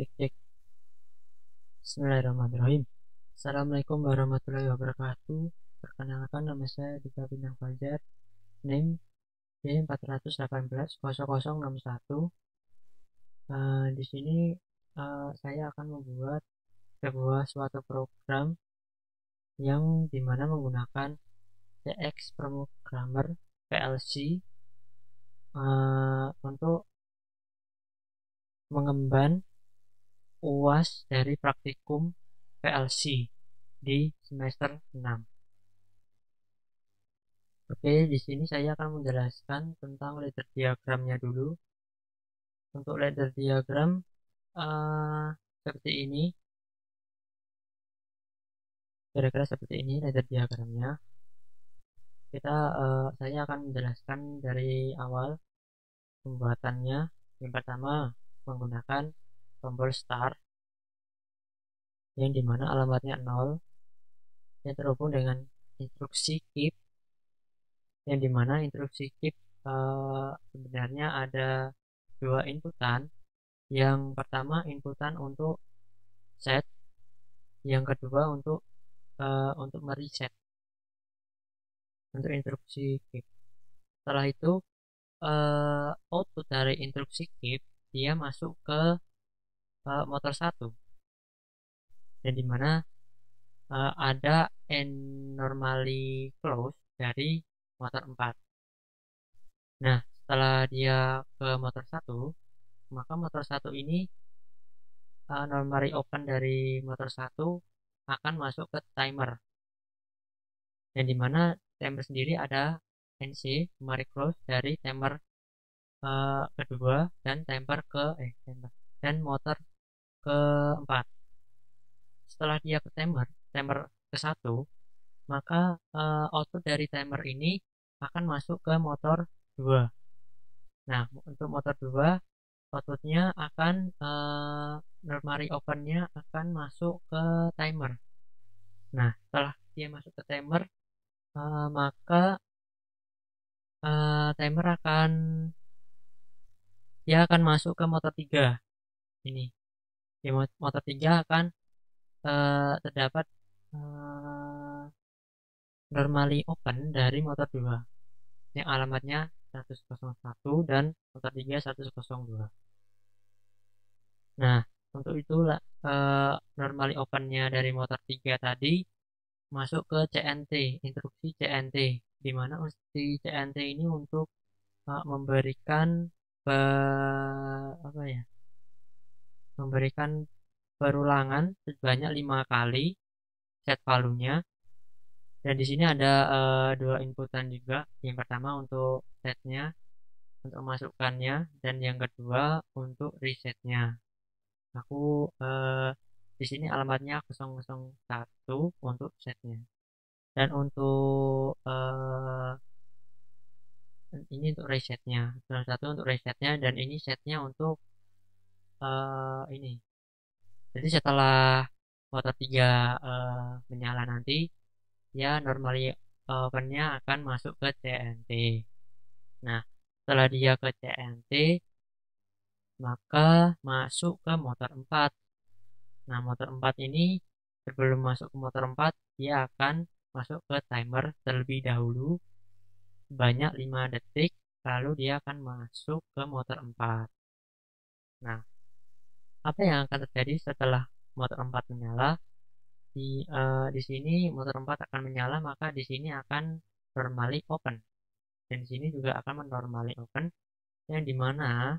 cek cek. Bismillahirrahmanirrahim. Assalamualaikum warahmatullahi wabarakatuh. Perkenalkan nama saya Dika Bintang Fajar. Name D418 uh, Di sini uh, saya akan membuat sebuah suatu program yang di mana menggunakan CX Programmer PLC uh, untuk mengemban UAS dari praktikum PLC di semester 6. Oke, di sini saya akan menjelaskan tentang ladder diagramnya dulu. Untuk ladder diagram uh, seperti ini. Kira-kira seperti ini ladder diagramnya. Kita uh, saya akan menjelaskan dari awal pembuatannya. Yang pertama, menggunakan tombol start yang di mana alamatnya 0 yang terhubung dengan instruksi keep yang di mana instruksi keep uh, sebenarnya ada dua inputan. Yang pertama inputan untuk set yang kedua untuk uh, untuk mereset. Untuk instruksi keep. Setelah itu uh, output dari instruksi keep dia masuk ke uh, motor satu. Dan di mana uh, ada n normally close dari motor 4 nah setelah dia ke motor satu maka motor satu ini uh, normally open dari motor satu akan masuk ke timer. Dan di mana timer sendiri ada NC normally close dari timer uh, kedua dan temper ke eh temper dan motor keempat. Setelah dia ke timer timer ke satu maka uh, output dari timer ini akan masuk ke motor 2 nah untuk motor 2 outputnya akan uh, normally opennya akan masuk ke timer. Nah setelah dia masuk ke timer uh, maka uh, timer akan dia akan masuk ke motor 3 ini di motor 3 akan uh, terdapat uh, normally open dari motor 2 yang alamatnya 101 dan motor 3 102 nah untuk itulah uh, normally opennya dari motor 3 tadi masuk ke CNT instruksi CNT di mana instruksi CNT ini untuk uh, memberikan ya memberikan perulangan sebanyak lima kali set palunya dan di sini ada uh, dua inputan juga. Yang pertama untuk setnya untuk masukkannya. Dan yang kedua untuk resetnya. Aku uh, di sini alamatnya 001 untuk setnya. Dan untuk uh, ini untuk resetnya. Salah satu untuk resetnya dan ini setnya untuk uh, ini. Jadi setelah motor 3 uh, menyala nanti ya normally opennya akan masuk ke CNT nah setelah dia ke CNT maka masuk ke motor 4 nah motor 4 ini sebelum masuk ke motor 4 dia akan masuk ke timer terlebih dahulu. Banyak 5 detik lalu dia akan masuk ke motor 4 nah apa yang akan terjadi setelah motor 4 menyala? Di uh, di sini motor 4 akan menyala maka di sini akan normally open. Dan di sini juga akan normally open. Yang di mana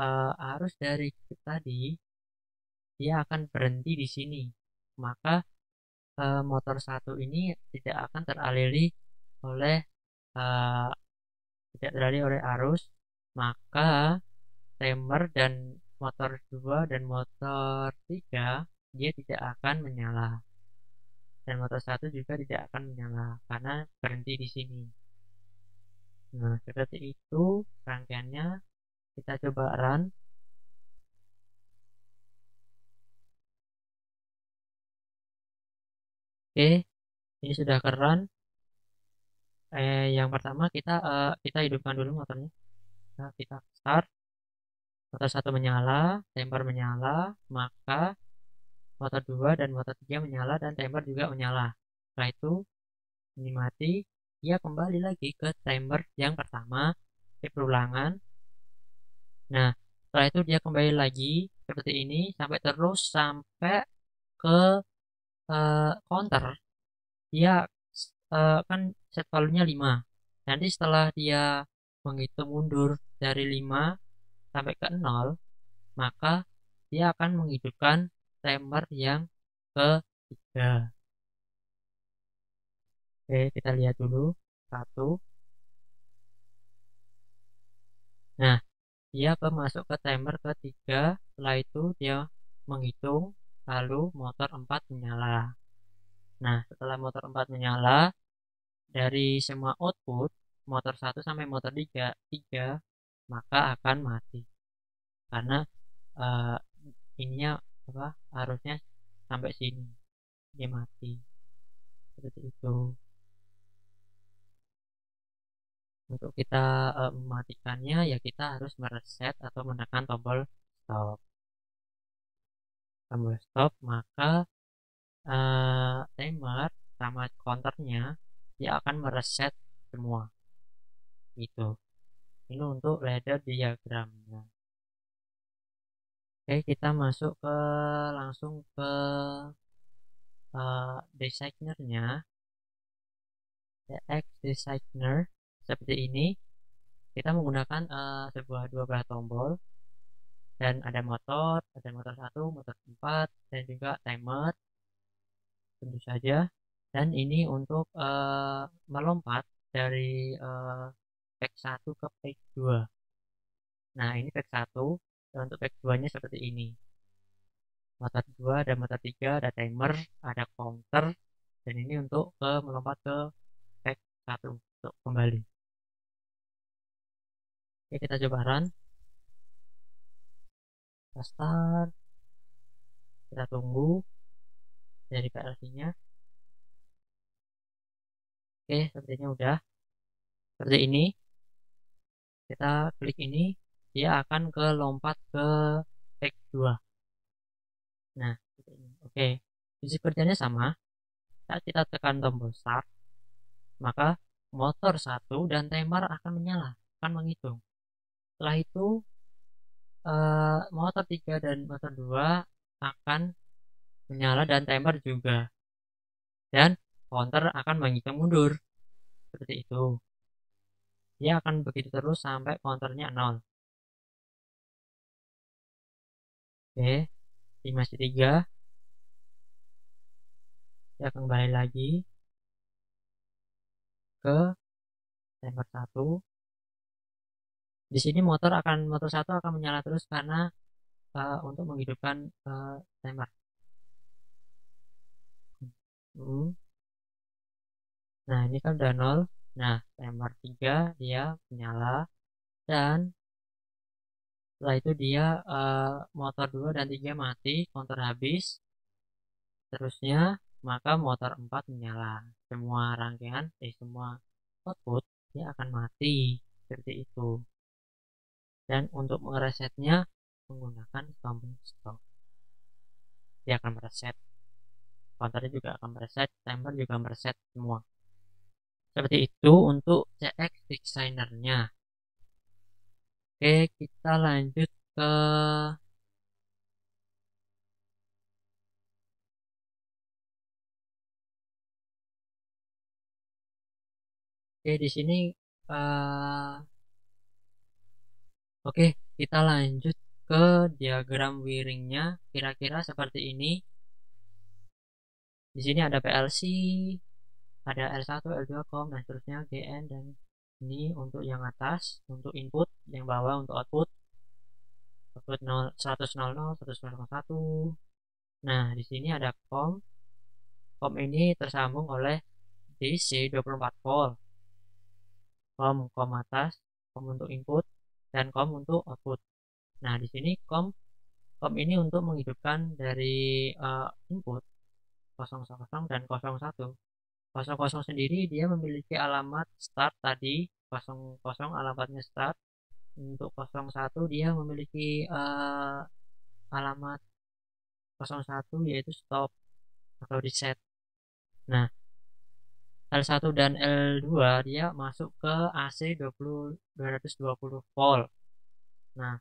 uh, arus dari tadi dia akan berhenti di sini. Maka uh, motor satu ini tidak akan teraliri oleh uh, tidak teralih oleh arus. Maka timer dan motor 2 dan motor 3 dia tidak akan menyala. Dan motor 1 juga tidak akan menyala karena berhenti di sini. Nah seperti itu rangkaiannya. Kita coba run. Oke ini sudah ke run. Eh yang pertama kita uh, kita hidupkan dulu motornya. Nah, kita start motor satu menyala timer menyala maka motor 2 dan motor 3 menyala dan timer juga menyala. Setelah itu ini mati dia kembali lagi ke timer yang pertama di perulangan. Nah setelah itu dia kembali lagi seperti ini sampai terus sampai ke uh, counter. Dia uh, kan set value-nya 5 nanti setelah dia menghitung mundur dari 5 sampai ke 0 maka dia akan menghidupkan timer yang ketiga. Oke kita lihat dulu. Satu. Nah dia ke masuk ke timer ketiga. Setelah itu dia menghitung lalu motor 4 menyala. Nah setelah motor 4 menyala dari semua output motor 1 sampai motor 3 3 maka akan mati. Karena uh, ininya apa harusnya sampai sini dia mati. Seperti itu. Untuk kita uh, mematikannya ya kita harus mereset atau menekan tombol stop. Tombol stop maka uh, timer sama counternya dia akan mereset semua. Itu ini untuk ladder diagramnya. Oke kita masuk ke langsung ke uh, designernya X designer seperti ini. Kita menggunakan uh, sebuah dua belah tombol. Dan ada motor ada motor satu motor empat dan juga timer. Tentu saja. Dan ini untuk uh, melompat dari uh, pack 1 ke pack 2 nah ini pack 1 dan untuk pack 2 nya seperti ini motor 2 ada motor 3 ada timer ada counter dan ini untuk ke melompat ke pack 1 untuk kembali Oke, kita coba run. Kita start. Kita tunggu dari PLC-nya. Oke, sepertinya udah. Seperti ini. Kita klik ini, dia akan ke lompat ke pack 2. Nah. Oke. Visi kerjanya sama. Saat kita tekan tombol start, maka motor satu dan timer akan menyala, akan menghitung setelah itu uh, motor 3 dan motor 2 akan menyala dan timer juga dan counter akan menghitung mundur seperti itu dia akan begitu terus sampai counternya 0 oke ini masih 3 dia akan kembali lagi ke timer 1 di sini motor akan motor satu akan menyala terus karena uh, untuk menghidupkan uh, timer. Hmm. nah ini kan udah nol nah timer 3 dia menyala dan setelah itu dia uh, motor 2 dan 3 mati counter habis. Terusnya maka motor 4 menyala. Semua rangkaian eh semua output dia akan mati. Seperti itu. Dan untuk meresetnya menggunakan tombol stop dia akan mereset. Counternya juga akan mereset timer juga mereset semua seperti itu untuk CX designernya oke kita lanjut ke oke di sini uh, Oke, kita lanjut ke diagram wiringnya kira-kira seperti ini. Di sini ada PLC, ada L1, L2, COM, dan seterusnya GN dan ini untuk yang atas untuk input, yang bawah untuk output. Output 0, 100, 101. Nah, di sini ada COM. COM ini tersambung oleh DC 24 volt. COM, COM atas, COM untuk input, dan com untuk output. Nah, di sini com com ini untuk menghidupkan dari uh, input 00 dan 01. 00 sendiri dia memiliki alamat start tadi 00 alamatnya start. Untuk 01 dia memiliki uh, alamat 01 yaitu stop atau reset. Nah L1 dan L2 dia masuk ke AC 20 220 volt. Nah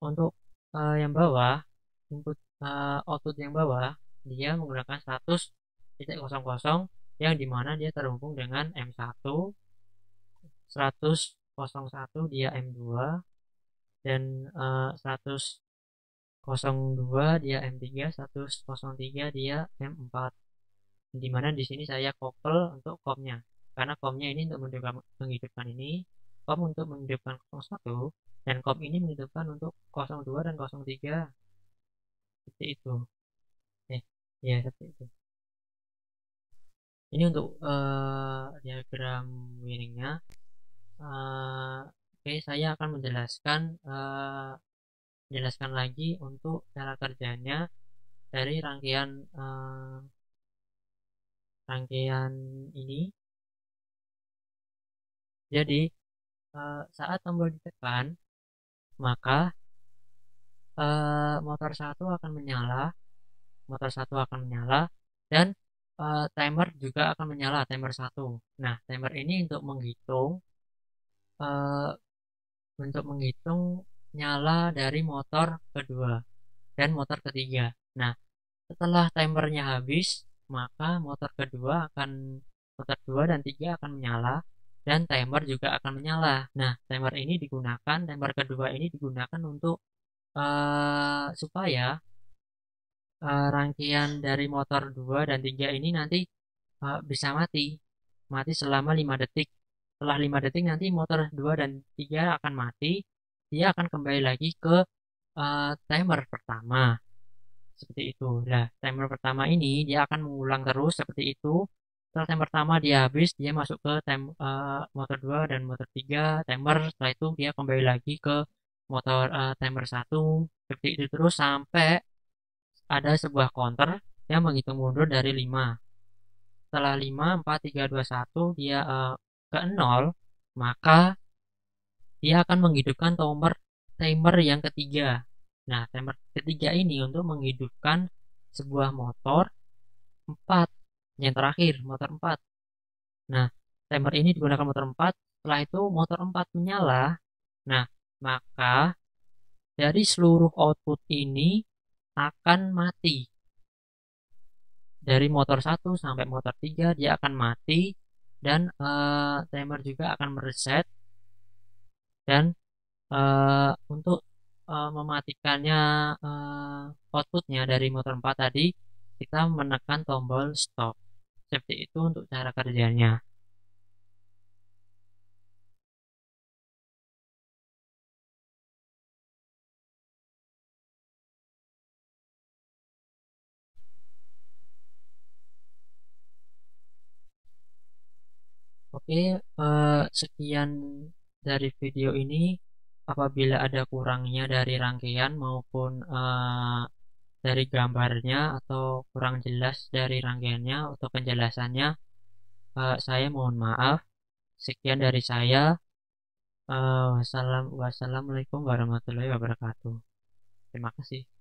untuk uh, yang bawah input uh, output yang bawah dia menggunakan status titik kosong kosong yang di mana dia terhubung dengan M1 100 dia M2 dan uh, 102 dia M3 103 dia M4 di mana di sini saya couple untuk komnya. Karena komnya ini untuk menghidupkan ini kom untuk menghidupkan 01 dan kom ini menghidupkan untuk 02 dan 03 seperti itu. Eh ya seperti itu ini untuk uh, diagram wiringnya uh, oke okay, saya akan menjelaskan uh, menjelaskan lagi untuk cara kerjanya dari rangkaian uh, rangkaian ini. Jadi uh, saat tombol ditekan maka uh, motor satu akan menyala motor satu akan menyala dan uh, timer juga akan menyala timer satu nah timer ini untuk menghitung uh, untuk menghitung nyala dari motor kedua dan motor ketiga nah setelah timernya habis maka motor kedua akan motor 2 dan 3 akan menyala dan timer juga akan menyala. Nah, timer ini digunakan, timer kedua ini digunakan untuk uh, supaya uh, rangkaian dari motor 2 dan 3 ini nanti uh, bisa mati. Mati selama 5 detik. Setelah 5 detik nanti motor 2 dan 3 akan mati. Dia akan kembali lagi ke uh, timer pertama. Seperti itu. Nah timer pertama ini dia akan mengulang terus seperti itu. Setelah timer pertama dia habis dia masuk ke time, uh, motor 2 dan motor 3 timer setelah itu dia kembali lagi ke motor uh, timer 1 seperti itu terus sampai ada sebuah counter yang menghitung mundur dari 5 setelah 5 4 3 2 1 dia uh, ke 0 maka dia akan menghidupkan timer timer yang ketiga. Nah timer ketiga ini untuk menghidupkan sebuah motor 4 yang terakhir motor 4 nah timer ini digunakan motor 4 setelah itu motor 4 menyala. Nah maka dari seluruh output ini akan mati. Dari motor 1 sampai motor 3 dia akan mati dan uh, timer juga akan mereset dan uh, untuk uh, mematikannya uh, outputnya dari motor 4 tadi kita menekan tombol stop seperti itu untuk cara kerjanya Oke, uh, sekian dari video ini. Apabila ada kurangnya dari rangkaian maupun uh, dari gambarnya atau kurang jelas dari rangkaiannya atau penjelasannya, uh, saya mohon maaf. Sekian dari saya. Uh, wassalam, wassalamualaikum warahmatullahi wabarakatuh. Terima kasih.